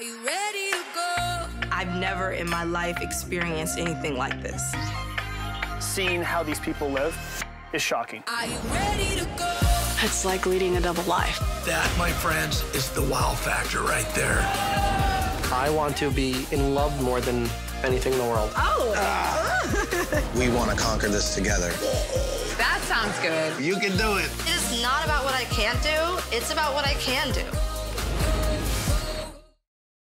Are you ready to go? I've never in my life experienced anything like this. Seeing how these people live is shocking. Are you ready to go? It's like leading a double life. That, my friends, is the wow factor right there. I want to be in love more than anything in the world. Oh! we want to conquer this together. That sounds good. You can do it. It is not about what I can't do, it's about what I can do.